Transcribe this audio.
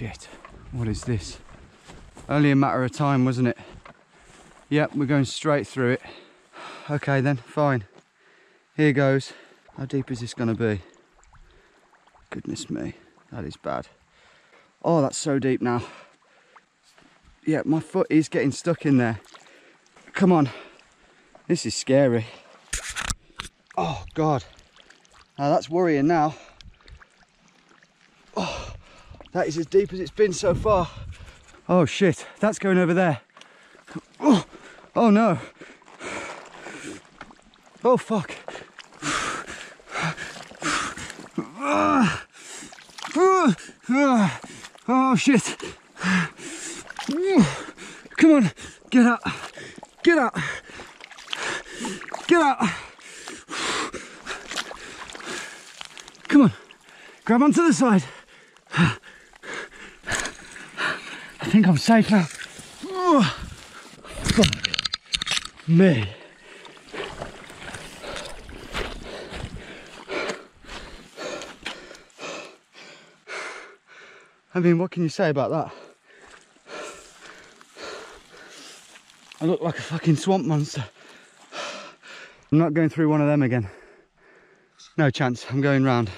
shit. What is this? Only a matter of time, wasn't it? Yep, we're going straight through it. Okay then, fine. Here goes. How deep is this gonna be? Goodness me, that is bad. Oh, that's so deep now. Yeah, my foot is getting stuck in there. Come on. This is scary. Oh, God. Now that's worrying now. Oh, that is as deep as it's been so far. Oh, shit. That's going over there. Oh, oh no. Oh, fuck. Oh shit. Come on, get up. Get up. Get up. Come on, grab onto the side. I think I'm safe now. Oh, fuck me. I mean, what can you say about that? I look like a fucking swamp monster. I'm not going through one of them again. No chance, I'm going round.